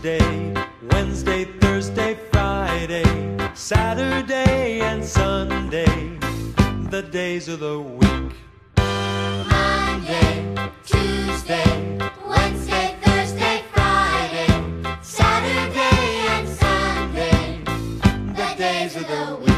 Tuesday, Wednesday, Thursday, Friday, Saturday, and Sunday, the days of the week. Monday, Tuesday, Wednesday, Thursday, Friday, Saturday, and Sunday, the days of the week.